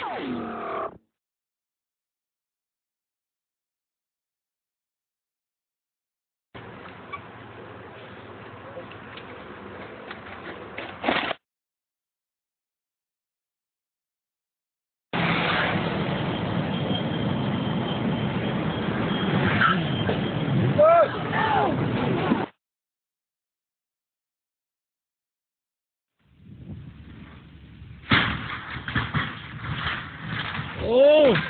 Hey! Oh!